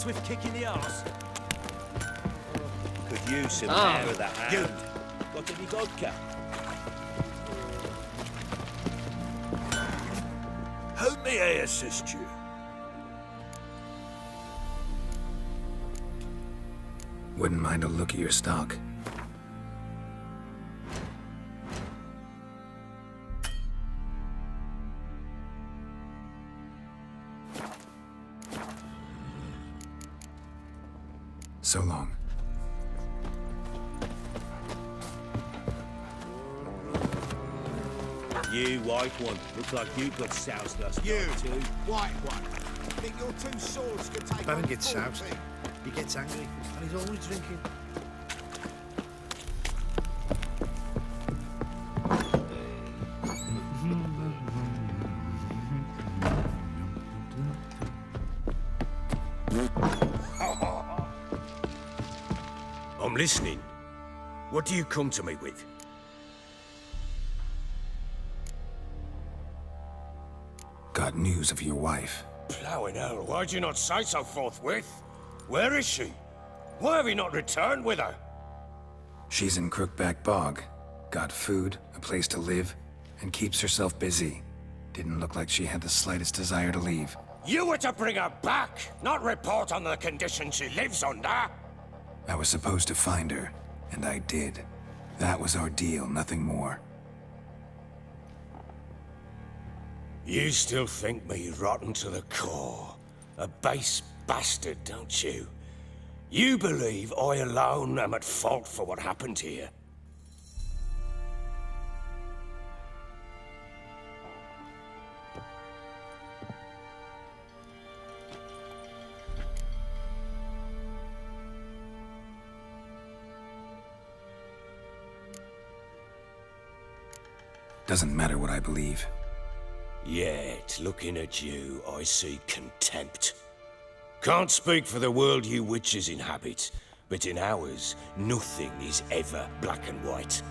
you swift kick in the arse? Could use some Ah. hair of the hound. Got any vodka? How may I assist you? Wouldn't mind a look at your stock. You white one. Look like you got soused last You, night too. white one. Think your two swords could take Baron on gets four soused. He gets angry, and he's always drinking. I'm listening. What do you come to me with? News of your wife. Plowing hell, why'd you not say so forthwith? Where is she? Why have you not returned with her? She's in Crookback Bog. Got food, a place to live, and keeps herself busy. Didn't look like she had the slightest desire to leave. You were to bring her back, not report on the conditions she lives under. I was supposed to find her, and I did. That was our deal, nothing more. You still think me rotten to the core. A base bastard, don't you? You believe I alone am at fault for what happened here. Doesn't matter what I believe. Yet, looking at you, I see contempt. Can't speak for the world you witches inhabit, but in ours, nothing is ever black and white.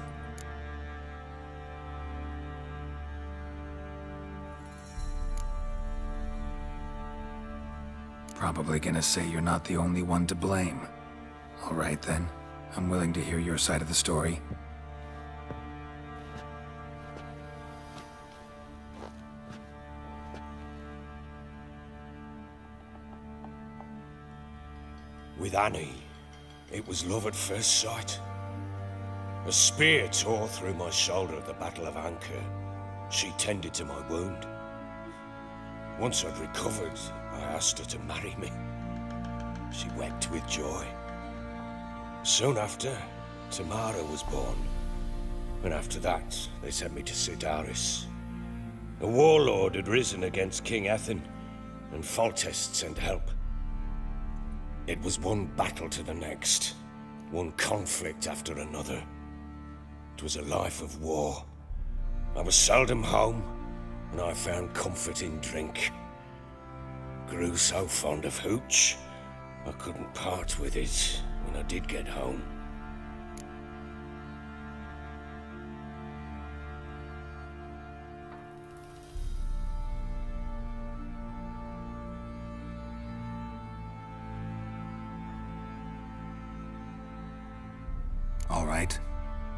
Probably gonna say you're not the only one to blame. Alright then. I'm willing to hear your side of the story. With Anna, it was love at first sight. A spear tore through my shoulder at the Battle of Anchor. She tended to my wound. Once I'd recovered, I asked her to marry me. She wept with joy. Soon after, Tamara was born. And after that, they sent me to Cidaris. A warlord had risen against King Ethain, and Foltest sent help. It was one battle to the next, one conflict after another. It was a life of war. I was seldom home, and I found comfort in drink. Grew so fond of hooch, I couldn't part with it when I did get home.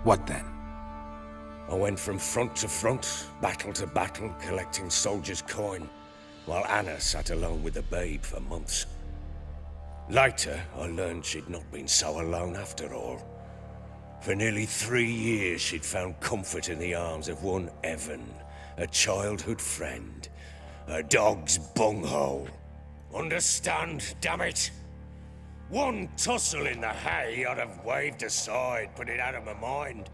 What then? I went from front to front, battle to battle, collecting soldiers' coin, while Anna sat alone with the babe for months. Later, I learned she'd not been so alone after all. For nearly three years, she'd found comfort in the arms of one Evan, a childhood friend, a dog's bunghole. Understand, damn it? One tussle in the hay I'd have waved aside, put it out of my mind.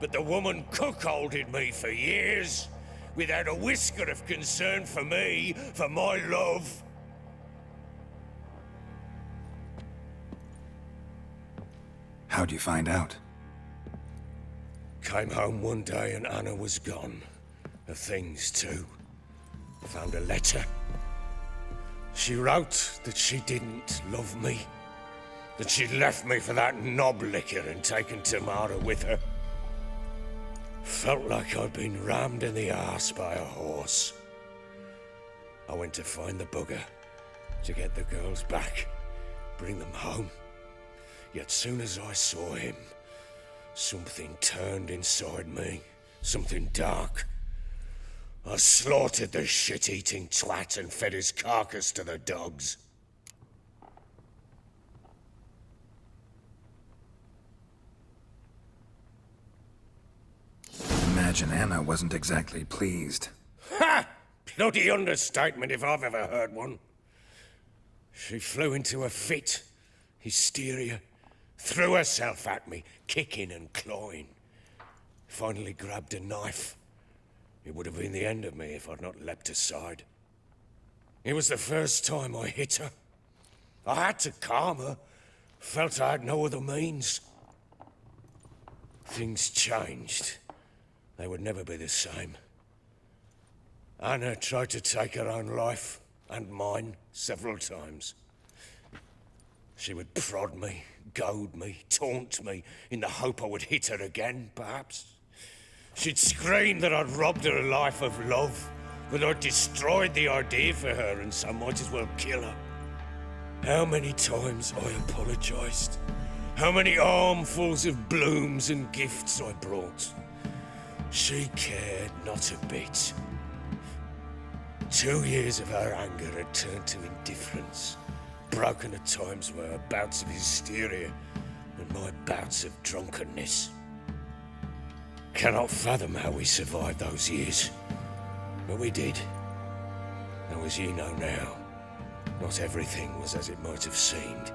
But the woman cuckolded me for years, without a whisker of concern for me, for my love. How'd you find out? Came home one day and Anna was gone. Her things too. Found a letter. She wrote that she didn't love me. That she'd left me for that knob licker and taken Tamara with her. Felt like I'd been rammed in the arse by a horse. I went to find the bugger, to get the girls back. bring them home. Yet soon as I saw him, something turned inside me. Something dark. I slaughtered the shit-eating twat and fed his carcass to the dogs. Imagine Anna wasn't exactly pleased. Ha! Bloody understatement if I've ever heard one. She flew into a fit, hysteria, threw herself at me, kicking and clawing. Finally grabbed a knife. It would have been the end of me if I'd not leapt aside. It was the first time I hit her. I had to calm her. Felt I had no other means. Things changed. They would never be the same. Anna tried to take her own life, and mine, several times. She would prod me, goad me, taunt me, in the hope I would hit her again, perhaps. She'd scream that I'd robbed her life of love, that I'd destroyed the idea for her, and so might as well kill her. How many times I apologized. How many armfuls of blooms and gifts I brought. She cared not a bit. Two years of her anger had turned to indifference, broken at times by her bouts of hysteria and my bouts of drunkenness. Cannot fathom how we survived those years, but we did. Though as you know now, not everything was as it might have seemed.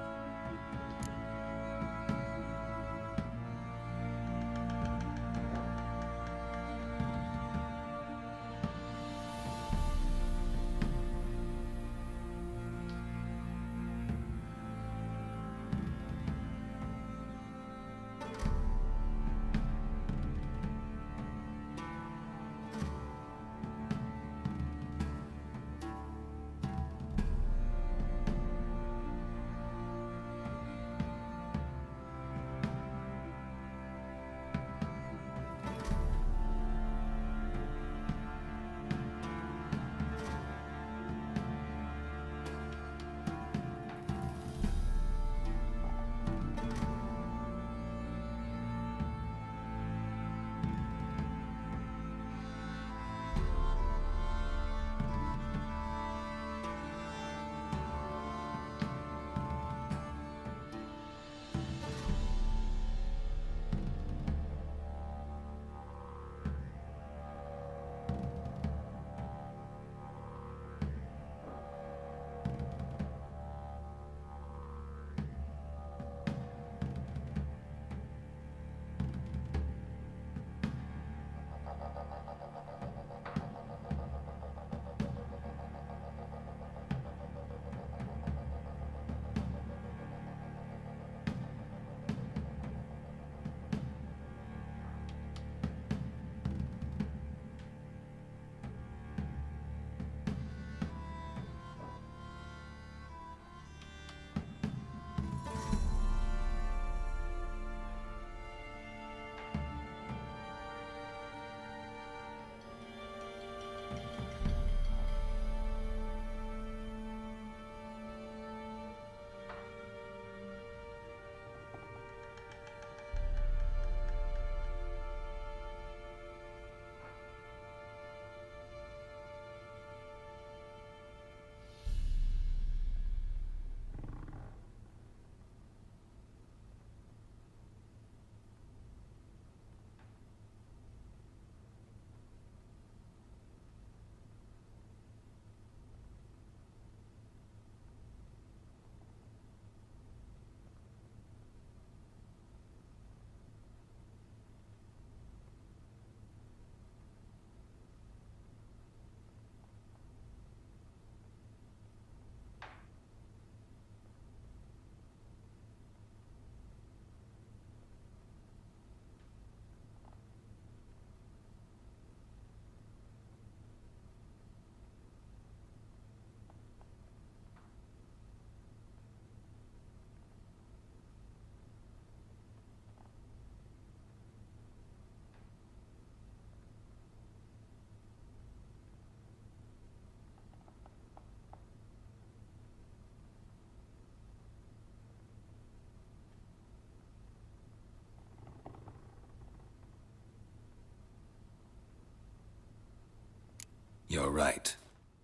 You're right.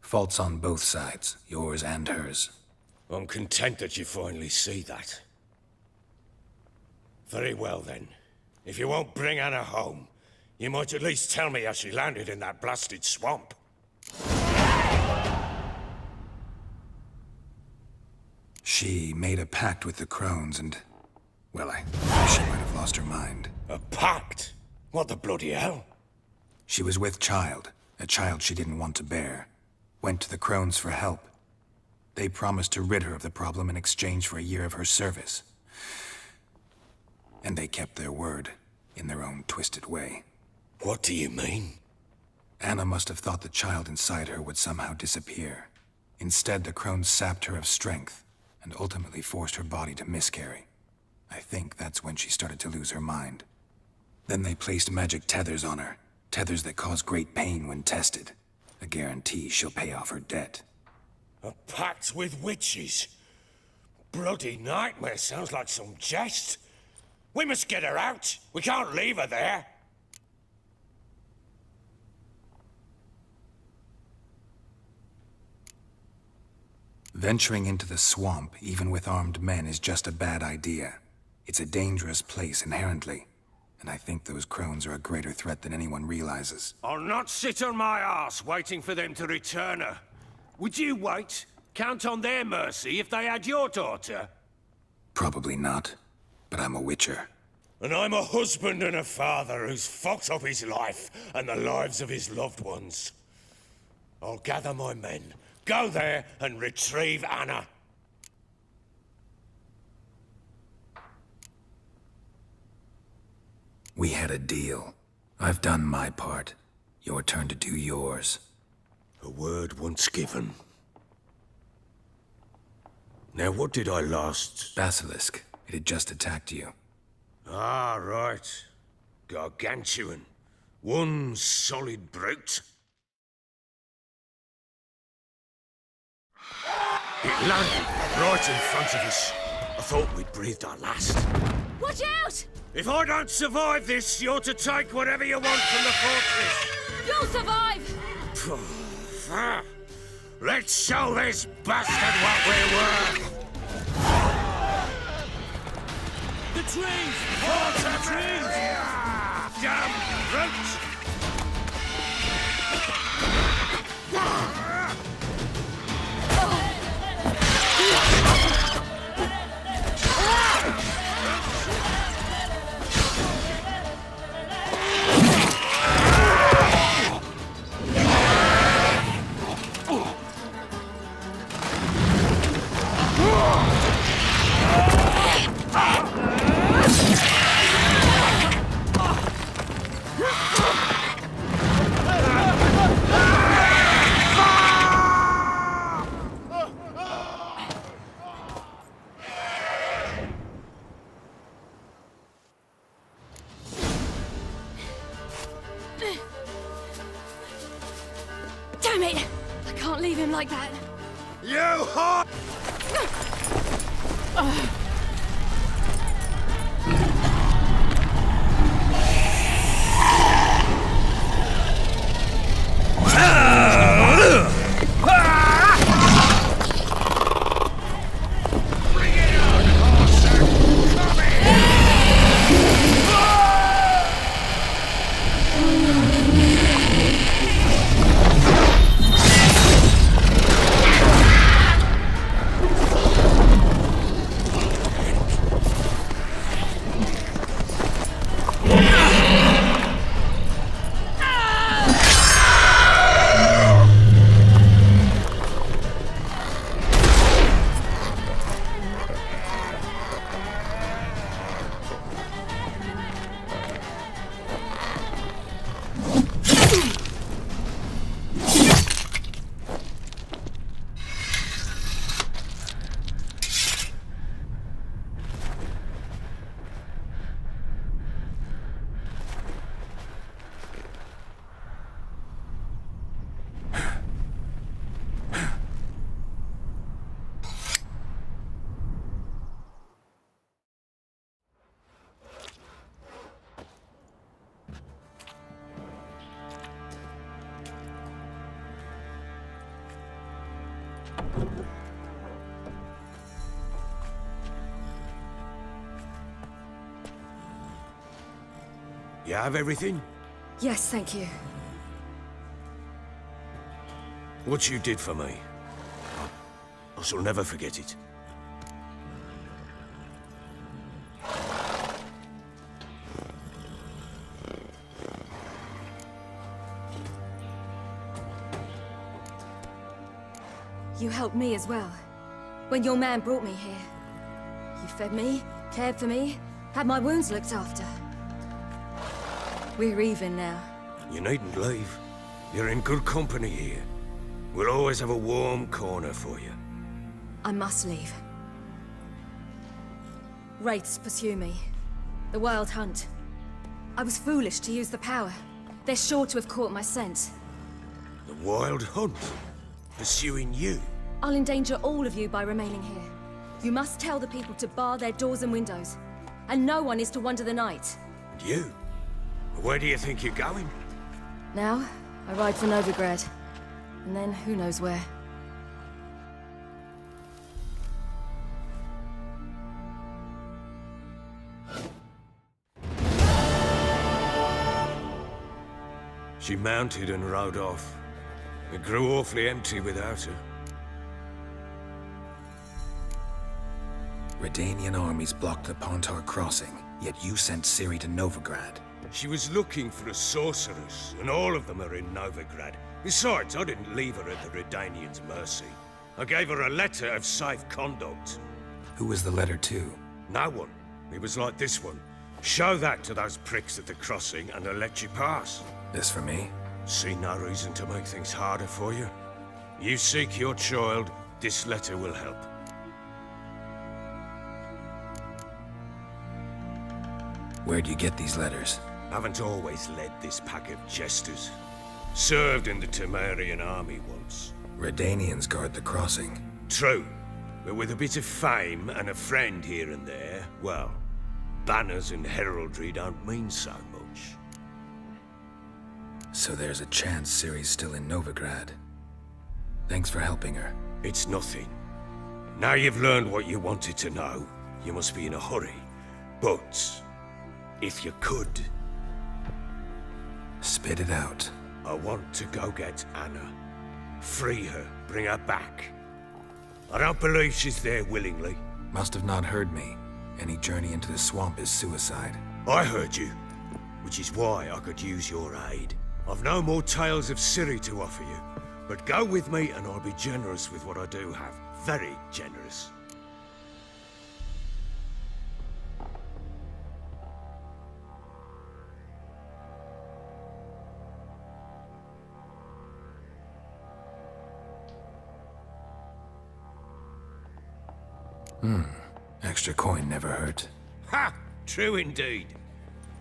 Faults on both sides, yours and hers. I'm content that you finally see that. Very well then. If you won't bring Anna home, you might at least tell me how she landed in that blasted swamp. She made a pact with the crones and... Well, I she might have lost her mind. A pact? What the bloody hell? She was with child, a child she didn't want to bear. Went to the crones for help. They promised to rid her of the problem in exchange for a year of her service. And they kept their word, in their own twisted way. What do you mean? Anna must have thought the child inside her would somehow disappear. Instead, the crones sapped her of strength, and ultimately forced her body to miscarry. I think that's when she started to lose her mind. Then they placed magic tethers on her, tethers that cause great pain when tested. A guarantee she'll pay off her debt. A pact with witches? Bloody nightmare sounds like some jest. We must get her out. We can't leave her there. Venturing into the swamp, even with armed men, is just a bad idea. It's a dangerous place inherently, and I think those crones are a greater threat than anyone realizes. I'll not sit on my ass waiting for them to return her. Would you wait? Count on their mercy if they had your daughter? Probably not, but I'm a witcher. And I'm a husband and a father who's fucked up his life and the lives of his loved ones. I'll gather my men, go there and retrieve Anna. We had a deal. I've done my part. Your turn to do yours. A word once given. Now, what did I last... Basilisk. It had just attacked you. Ah, right. Gargantuan. One solid brute. It landed right in front of us. I thought we'd breathed our last. Watch out! If I don't survive this, you're to take whatever you want from the fortress. You'll survive! Let's show this bastard what we're worth! The trees! Water trees! Damn brute! Leave him like that. You hot! You have everything? Yes, thank you. What you did for me. I, I shall never forget it. You helped me as well. When your man brought me here. You fed me, cared for me, had my wounds looked after. We're even now. You needn't leave. You're in good company here. We'll always have a warm corner for you. I must leave. Wraiths pursue me. The Wild Hunt. I was foolish to use the power. They're sure to have caught my scent. The Wild Hunt? Pursuing you? I'll endanger all of you by remaining here. You must tell the people to bar their doors and windows. And no one is to wander the night. And you? Where do you think you're going? Now, I ride for Novigrad. And then who knows where. She mounted and rode off. It grew awfully empty without her. Redanian armies blocked the Pontar crossing, yet you sent Ciri to Novigrad. She was looking for a sorceress, and all of them are in Novigrad. Besides, I didn't leave her at the Redanians' mercy. I gave her a letter of safe conduct. Who was the letter to? No one. It was like this one. Show that to those pricks at the crossing, and they'll let you pass. This for me? See no reason to make things harder for you. You seek your child, this letter will help. Where'd you get these letters? Haven't always led this pack of jesters. Served in the Temerian army once. Redanians guard the crossing. True, but with a bit of fame and a friend here and there, well, banners and heraldry don't mean so much. So there's a chance Ciri's still in Novigrad. Thanks for helping her. It's nothing. Now you've learned what you wanted to know, you must be in a hurry. But, if you could, Spit it out. I want to go get Anna. Free her, bring her back. I don't believe she's there willingly. Must have not heard me. Any journey into the swamp is suicide. I heard you, which is why I could use your aid. I've no more tales of Ciri to offer you, but go with me and I'll be generous with what I do have. Very generous. Hmm. Extra coin never hurt. Ha! True indeed.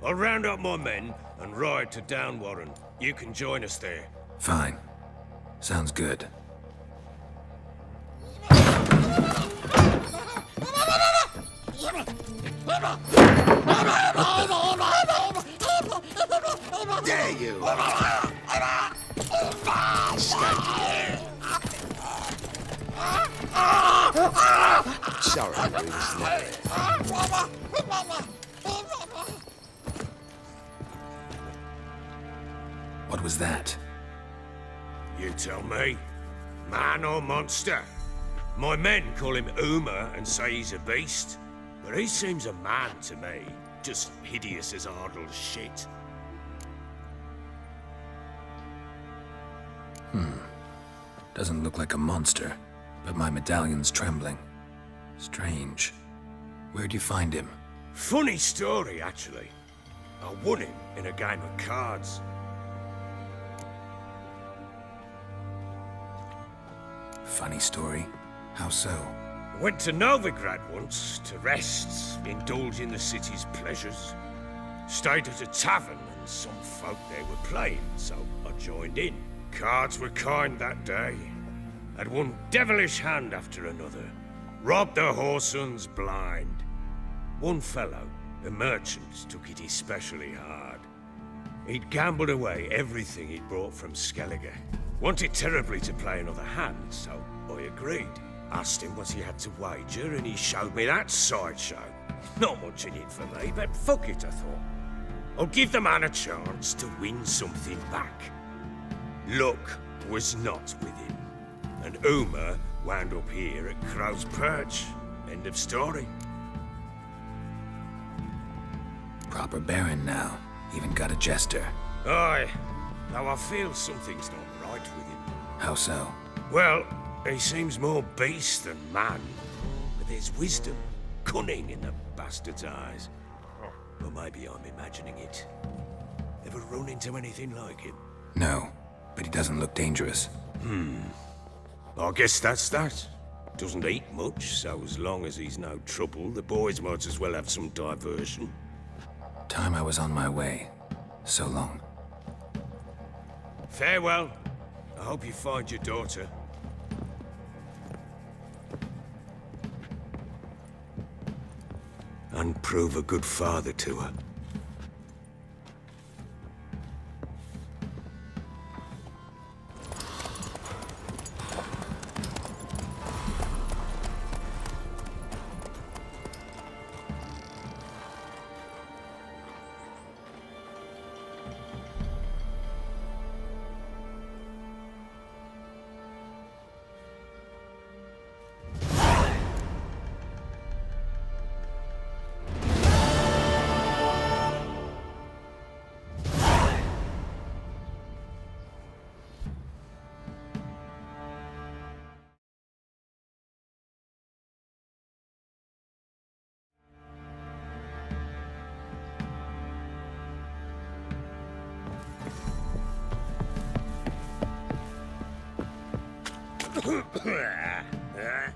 I'll round up my men and ride to Downwarren. You can join us there. Fine. Sounds good. Dare you! Sorry, we was. What was that? You tell me. Man or monster? My men call him Uma and say he's a beast. But he seems a man to me. Just hideous as Ardle's shit. Hmm. Doesn't look like a monster, but my medallion's trembling. Strange. Where'd you find him? Funny story, actually. I won him in a game of cards. Funny story. How so? Went to Novigrad once to rest, indulge in the city's pleasures. Stayed at a tavern and some folk there were playing, so I joined in. Cards were kind that day. Had one devilish hand after another. Robbed the Horsons blind. One fellow, a merchant, took it especially hard. He'd gambled away everything he'd brought from Skellige. Wanted terribly to play another hand, so I agreed. Asked him what he had to wager, and he showed me that sideshow. Not much in it for me, but fuck it, I thought. I'll give the man a chance to win something back. Luck was not with him, and Uma wound up here at Crow's Perch. End of story. Proper Baron now. Even got a jester. Aye, though I feel something's not right with him. How so? Well, he seems more beast than man, but there's wisdom, cunning in the bastard's eyes. Or maybe I'm imagining it. Ever run into anything like him? No, but he doesn't look dangerous. Hmm. I guess that's that. Doesn't eat much, so as long as he's no trouble, the boys might as well have some diversion. Time I was on my way. So long. Farewell. I hope you find your daughter. And prove a good father to her. huh?